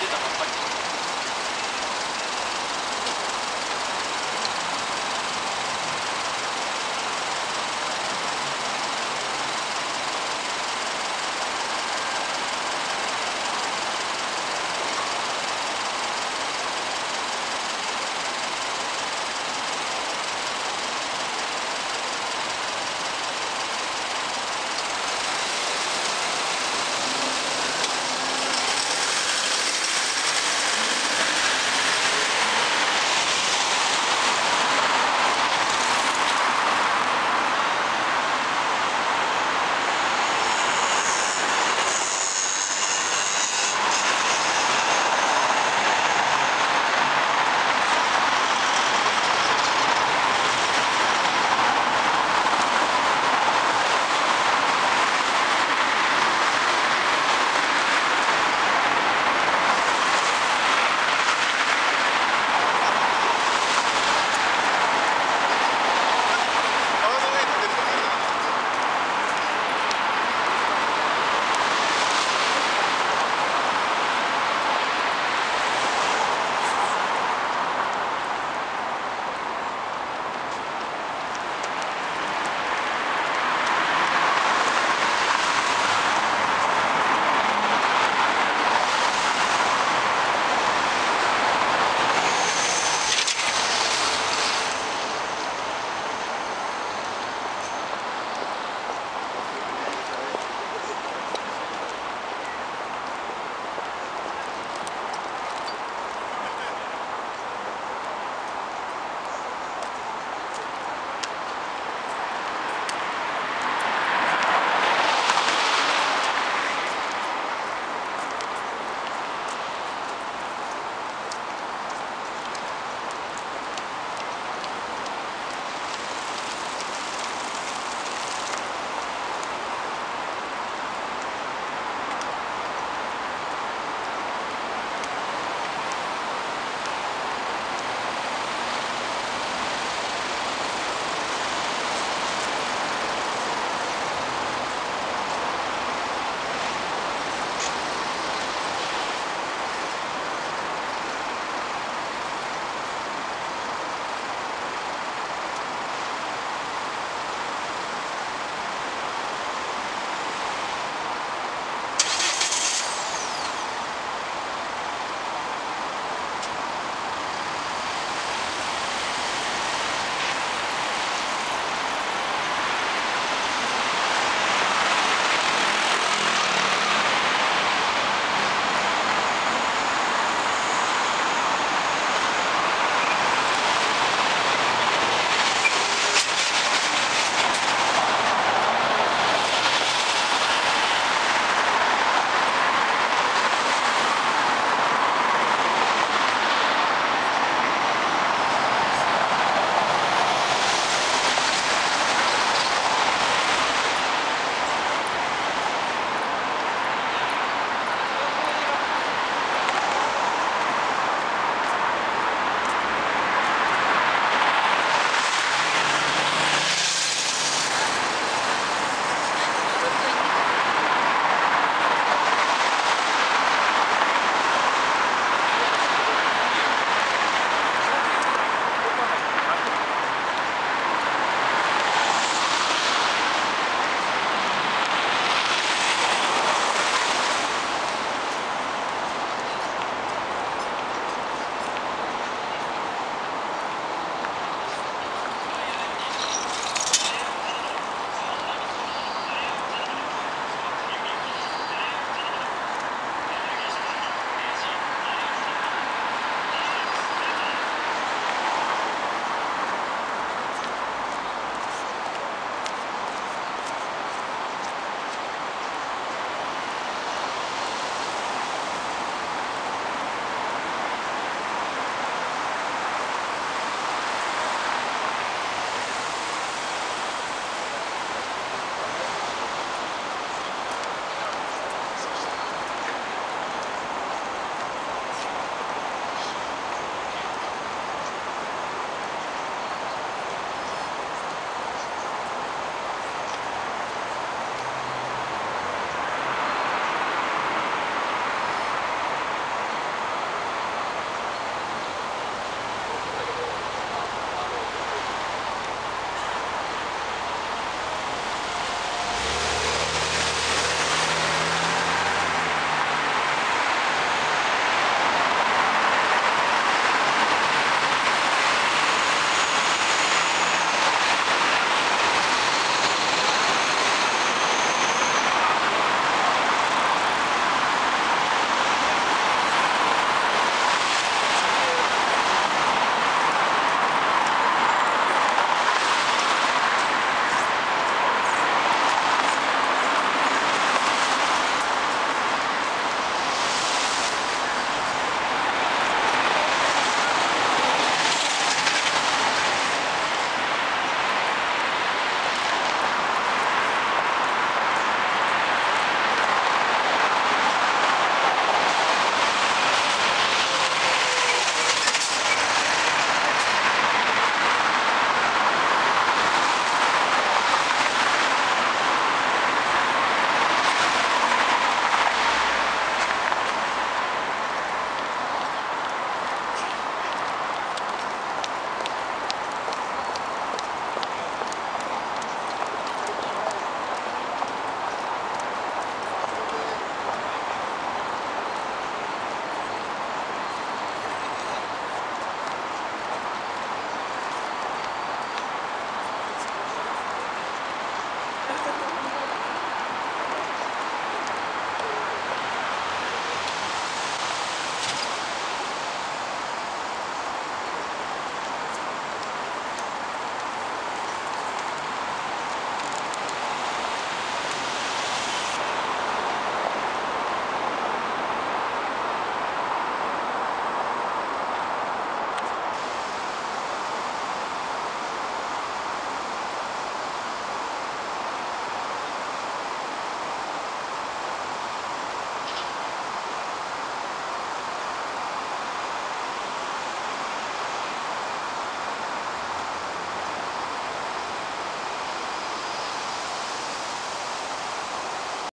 dito kapag